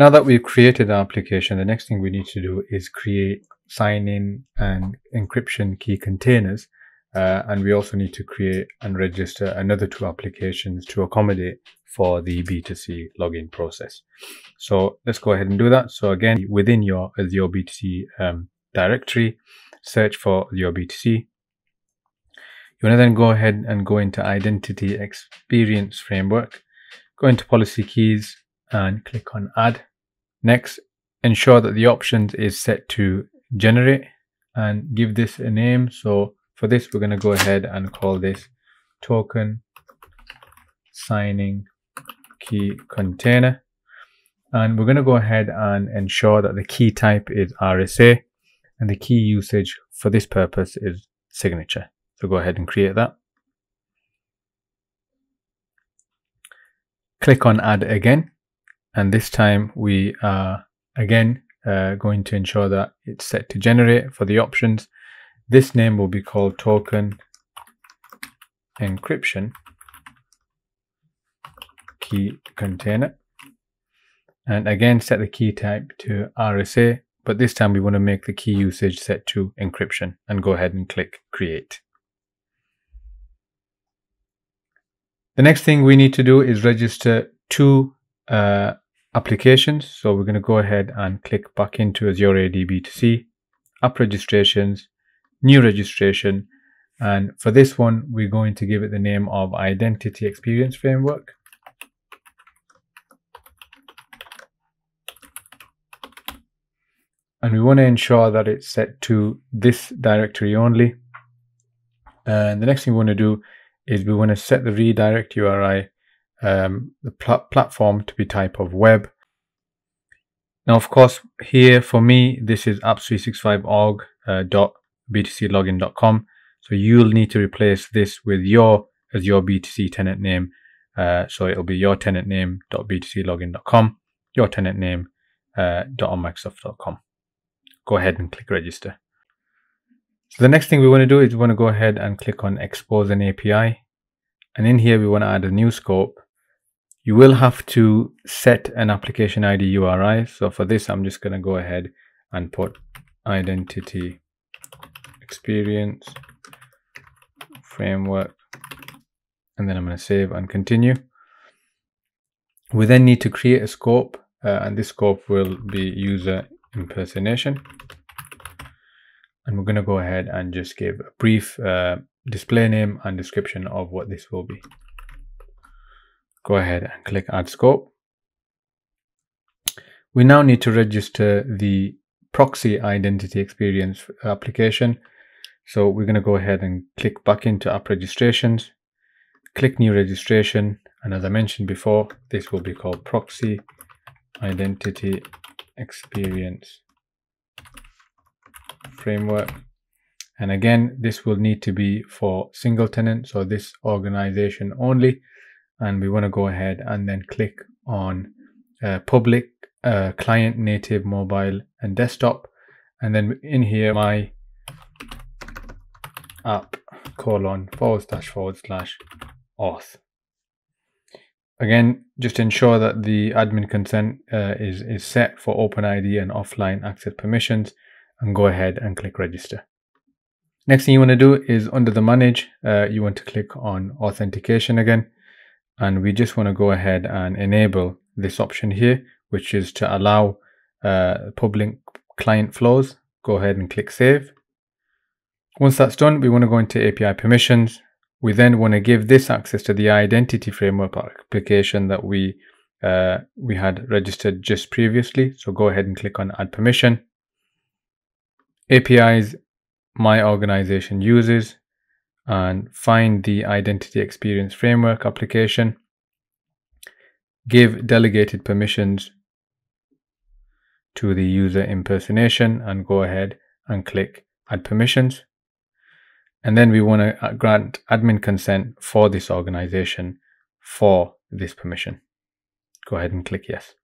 Now that we've created the application, the next thing we need to do is create signing and encryption key containers. Uh, and we also need to create and register another two applications to accommodate for the B2C login process. So let's go ahead and do that. So again, within your Azure B2C um, directory, search for Azure B2C. You want to then go ahead and go into Identity Experience Framework, go into Policy Keys and click on Add. Next, ensure that the options is set to Generate and give this a name. So for this, we're going to go ahead and call this token signing key container. And we're going to go ahead and ensure that the key type is RSA and the key usage for this purpose is signature. So go ahead and create that. Click on add again. And this time we are again uh, going to ensure that it's set to generate for the options. This name will be called token encryption key container. And again, set the key type to RSA, but this time we want to make the key usage set to encryption and go ahead and click create. The next thing we need to do is register two uh, applications. So we're going to go ahead and click back into Azure AD B2C, app registrations, new registration. And for this one, we're going to give it the name of Identity Experience Framework. and we want to ensure that it's set to this directory only. And the next thing we want to do is we want to set the redirect URI, um, the pl platform to be type of web. Now, of course, here for me, this is apps365org.b2clogin.com. Uh, so you'll need to replace this with your Azure B2C tenant name. Uh, so it'll be your tenant name.b2clogin.com, your tenant name uh, go ahead and click register. So the next thing we want to do is we want to go ahead and click on expose an API. And in here, we want to add a new scope. You will have to set an application ID URI. So for this, I'm just going to go ahead and put identity experience framework. And then I'm going to save and continue. We then need to create a scope. Uh, and this scope will be user impersonation and we're going to go ahead and just give a brief uh, display name and description of what this will be go ahead and click add scope. We now need to register the proxy identity experience application. So we're going to go ahead and click back into app registrations click new registration and as I mentioned before this will be called proxy identity experience framework. And again this will need to be for single tenant so this organization only and we want to go ahead and then click on uh, public uh, client native mobile and desktop and then in here my app colon forward slash forward slash auth Again, just ensure that the admin consent uh, is, is set for OpenID and offline access permissions and go ahead and click register. Next thing you want to do is under the manage, uh, you want to click on authentication again. And we just want to go ahead and enable this option here, which is to allow uh, public client flows. Go ahead and click save. Once that's done, we want to go into API permissions we then want to give this access to the identity framework application that we uh, we had registered just previously. So go ahead and click on add permission. APIs my organization uses and find the identity experience framework application. Give delegated permissions to the user impersonation and go ahead and click add permissions. And then we want to uh, grant admin consent for this organization for this permission. Go ahead and click yes.